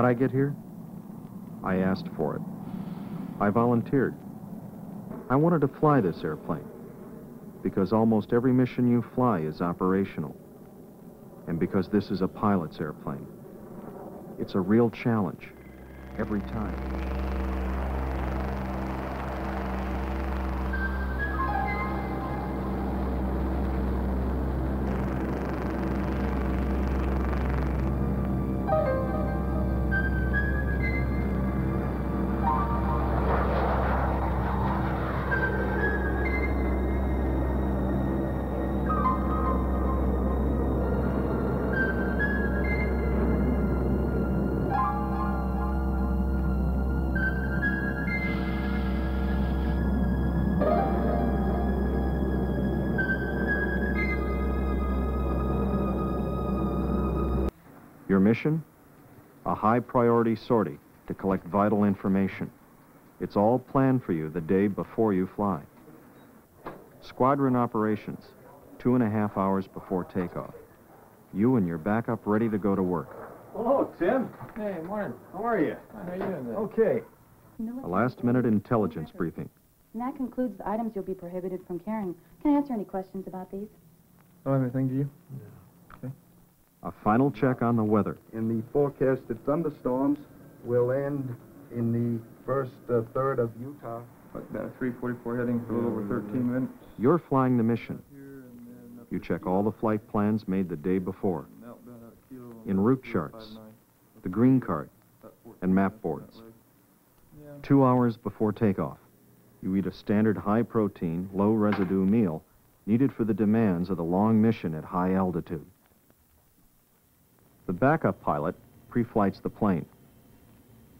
How'd I get here? I asked for it. I volunteered. I wanted to fly this airplane because almost every mission you fly is operational. And because this is a pilot's airplane. It's a real challenge every time. Your mission? A high priority sortie to collect vital information. It's all planned for you the day before you fly. Squadron operations, two and a half hours before takeoff. You and your backup ready to go to work. Hello, Tim. Hey, morning. How are you? How are you doing today? Okay. A last minute intelligence briefing. And that concludes the items you'll be prohibited from carrying. Can I answer any questions about these? Oh, anything to you? A final check on the weather. In the forecasted thunderstorms will end in the first uh, third of Utah. About 344 heading for a little over 13 minutes. You're flying the mission. You check all the flight plans made the day before, in route charts, the green card, and map boards. Two hours before takeoff, you eat a standard high-protein, low-residue meal needed for the demands of the long mission at high altitude. The backup pilot pre-flights the plane.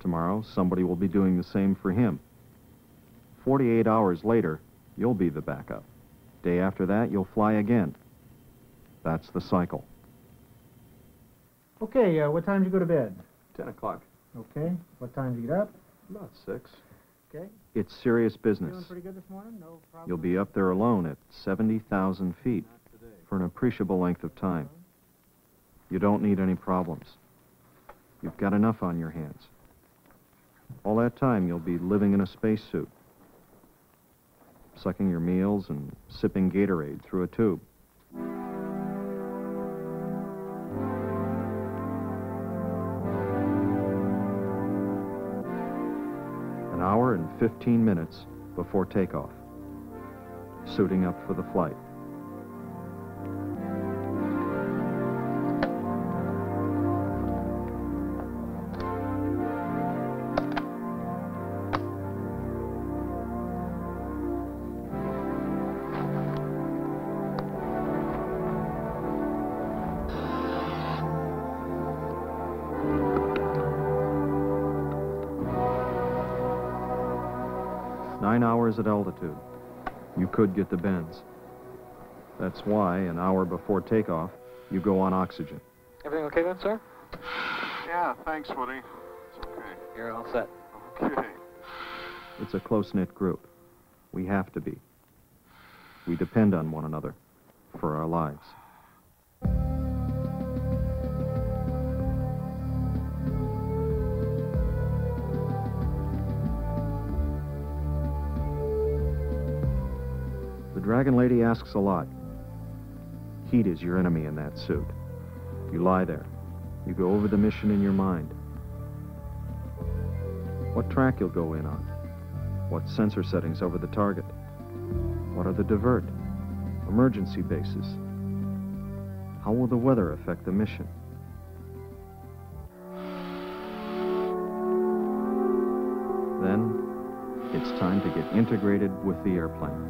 Tomorrow, somebody will be doing the same for him. 48 hours later, you'll be the backup. Day after that, you'll fly again. That's the cycle. Okay, uh, what time did you go to bed? 10 o'clock. Okay. What time did you get up? About 6. Okay. It's serious Feeling business. pretty good this morning? No problem? You'll be up there alone at 70,000 feet for an appreciable length of time. You don't need any problems. You've got enough on your hands. All that time, you'll be living in a spacesuit, sucking your meals and sipping Gatorade through a tube. An hour and 15 minutes before takeoff. Suiting up for the flight. Nine hours at altitude. You could get the bends. That's why, an hour before takeoff, you go on oxygen. Everything okay then, sir? Yeah, thanks, Woody. It's okay. You're all set. Okay. It's a close-knit group. We have to be. We depend on one another for our lives. Dragon Lady asks a lot. Heat is your enemy in that suit. You lie there. You go over the mission in your mind. What track you'll go in on. What sensor settings over the target. What are the divert? Emergency bases. How will the weather affect the mission? Then, it's time to get integrated with the airplane.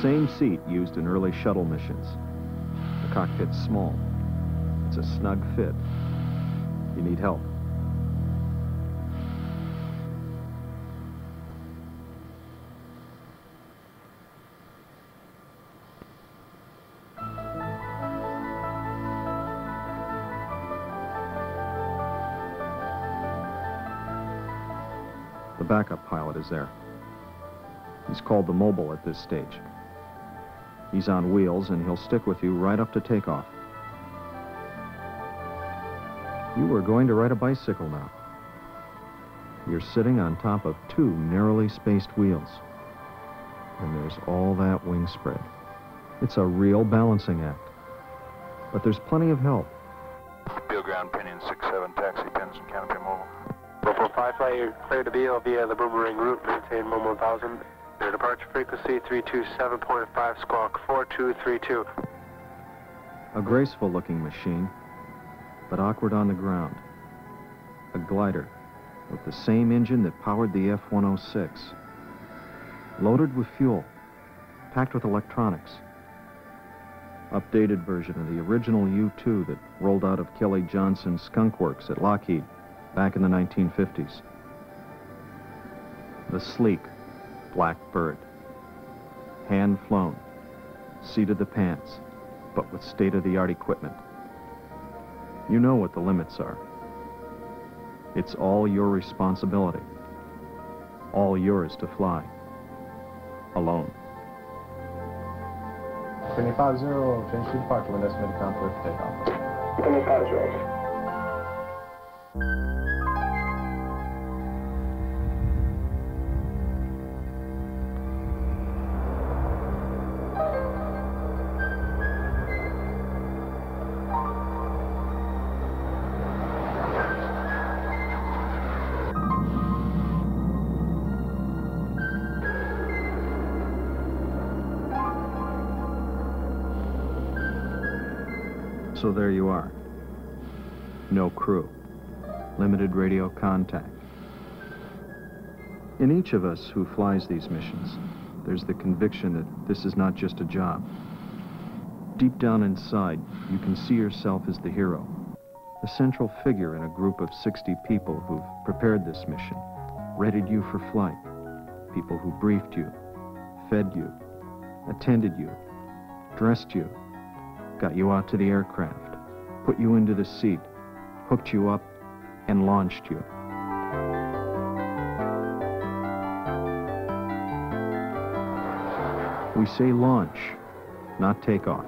Same seat used in early shuttle missions. The cockpit's small. It's a snug fit. You need help. The backup pilot is there. He's called the mobile at this stage. He's on wheels and he'll stick with you right up to takeoff. You are going to ride a bicycle now. You're sitting on top of two narrowly spaced wheels. And there's all that wing spread. It's a real balancing act. But there's plenty of help. Beale ground pinion 6-7, taxi pins and canopy mobile. 445 flight, you're clear to Beale via uh, the Boomerang route, maintain Mo 1000. Departure frequency 327.5, squawk 4232. A graceful looking machine, but awkward on the ground. A glider with the same engine that powered the F 106. Loaded with fuel, packed with electronics. Updated version of the original U 2 that rolled out of Kelly Johnson's Skunk Works at Lockheed back in the 1950s. The sleek Black Bird. Hand flown, seat of the pants, but with state of the art equipment. You know what the limits are. It's all your responsibility. All yours to fly. Alone. 25 0, change to departure when estimated time for takeoff. 25 So there you are. No crew. Limited radio contact. In each of us who flies these missions, there's the conviction that this is not just a job. Deep down inside, you can see yourself as the hero, the central figure in a group of 60 people who've prepared this mission, readied you for flight, people who briefed you, fed you, attended you, dressed you, got you out to the aircraft, put you into the seat, hooked you up, and launched you. We say launch, not takeoff,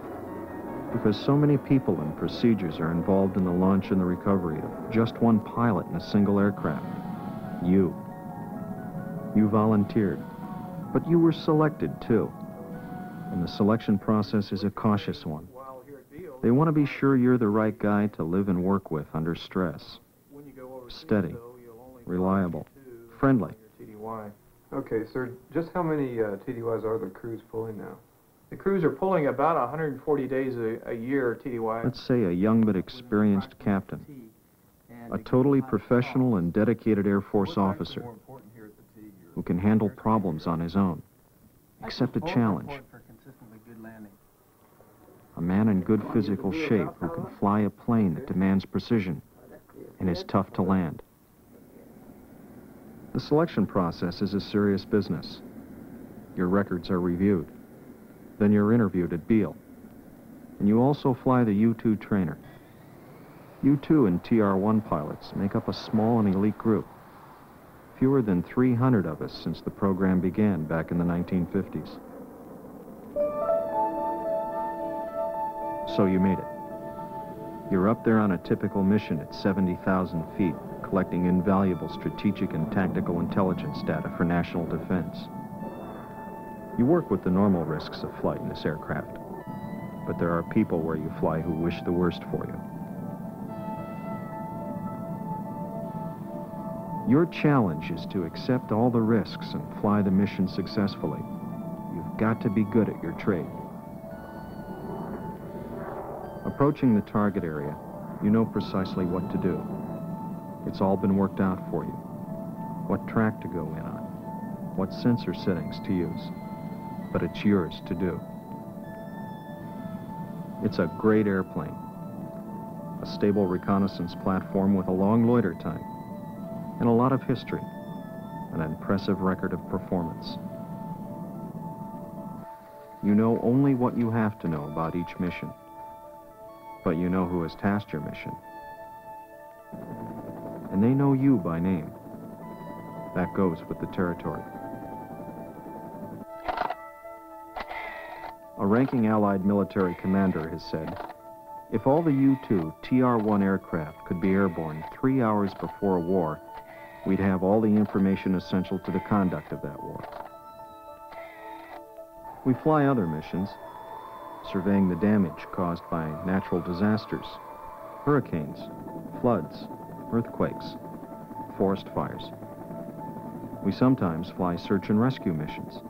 because so many people and procedures are involved in the launch and the recovery of just one pilot in a single aircraft. You. You volunteered, but you were selected too. And the selection process is a cautious one. They want to be sure you're the right guy to live and work with under stress. Steady, reliable, friendly. TDY. Okay, sir, just how many uh, TDYs are the crews pulling now? The crews are pulling about 140 days a, a year TDY. Let's say a young but experienced captain, a totally professional and dedicated Air Force officer who can handle problems on his own, accept a challenge, a man in good physical shape who can fly a plane that demands precision and is tough to land. The selection process is a serious business. Your records are reviewed. Then you're interviewed at Beale. And you also fly the U-2 trainer. U-2 and TR-1 pilots make up a small and elite group. Fewer than 300 of us since the program began back in the 1950s. So you made it. You're up there on a typical mission at 70,000 feet, collecting invaluable strategic and tactical intelligence data for national defense. You work with the normal risks of flight in this aircraft, but there are people where you fly who wish the worst for you. Your challenge is to accept all the risks and fly the mission successfully. You've got to be good at your trade. Approaching the target area, you know precisely what to do. It's all been worked out for you. What track to go in on, what sensor settings to use. but it's yours to do. It's a great airplane, a stable reconnaissance platform with a long loiter time, and a lot of history, an impressive record of performance. You know only what you have to know about each mission, but you know who has tasked your mission. And they know you by name. That goes with the territory. A ranking Allied military commander has said, if all the U-2 TR-1 aircraft could be airborne three hours before a war, we'd have all the information essential to the conduct of that war. We fly other missions, surveying the damage caused by natural disasters, hurricanes, floods, earthquakes, forest fires. We sometimes fly search and rescue missions.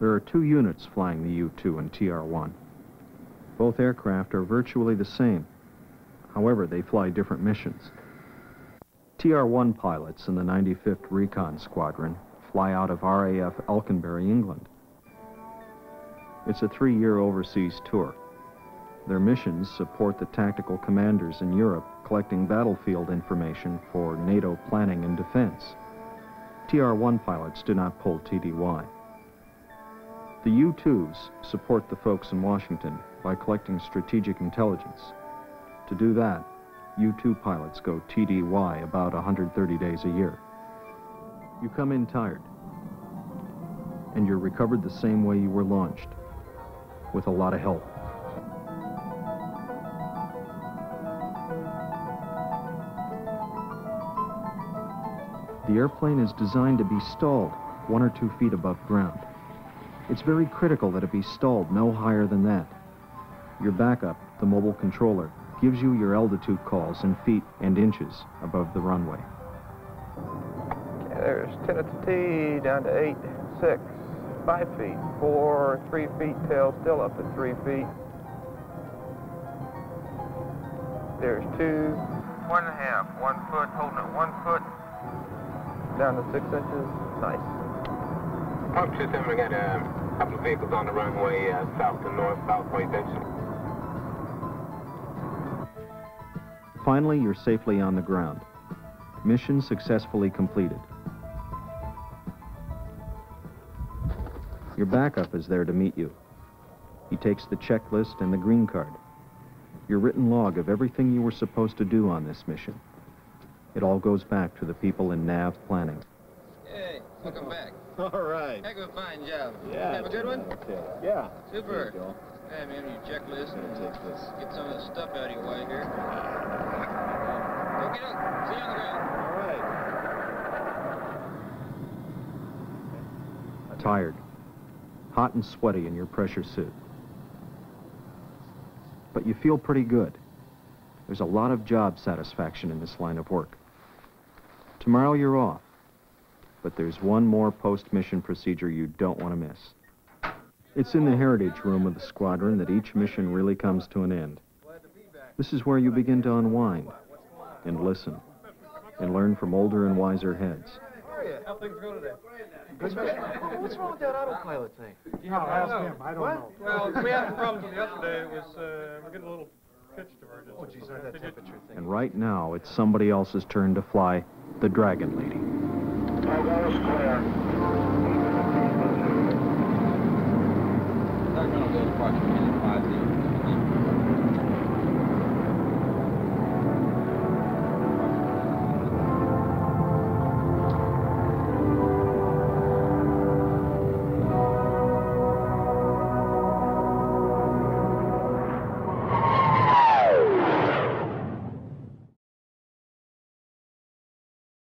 There are two units flying the U-2 and TR-1. Both aircraft are virtually the same. However, they fly different missions. TR-1 pilots in the 95th Recon Squadron fly out of RAF Alconbury, England. It's a three-year overseas tour. Their missions support the tactical commanders in Europe collecting battlefield information for NATO planning and defense. TR-1 pilots do not pull TDY. The U-2s support the folks in Washington by collecting strategic intelligence. To do that, U-2 pilots go TDY about 130 days a year. You come in tired, and you're recovered the same way you were launched, with a lot of help. The airplane is designed to be stalled one or two feet above ground. It's very critical that it be stalled no higher than that. Your backup, the mobile controller, gives you your altitude calls in feet and inches above the runway. Okay, there's 10 at the T, down to 8, 6, 5 feet, 4, 3 feet, tail still up at 3 feet. There's 2, 1 and a half, 1 foot, holding it 1 foot, down to 6 inches, nice. Pump system, we got a couple of vehicles on the runway, uh, south to north, southway Benson. Finally, you're safely on the ground. Mission successfully completed. Your backup is there to meet you. He takes the checklist and the green card. Your written log of everything you were supposed to do on this mission. It all goes back to the people in NAV planning. Hey, welcome back. All right. Heck of a fine job. Yeah. Have a good one? Okay. Yeah. Super. Here you go. Hey, man, your checklist Gonna and take this. get some of the stuff out of your way here. Okay, see you on the ground. All right. Tired. Hot and sweaty in your pressure suit. But you feel pretty good. There's a lot of job satisfaction in this line of work. Tomorrow you're off. But there's one more post-mission procedure you don't want to miss. It's in the heritage room of the squadron that each mission really comes to an end. This is where you begin to unwind and listen and learn from older and wiser heads. How things go today? What's wrong with that autopilot thing? You have to ask him, I don't know. Well, we had some problems with yesterday. It was, uh, we're getting a little pitch divergence. Oh, geez, that temperature thing. And right now, it's somebody else's turn to fly the Dragon Lady. They're gonna go approximately five feet.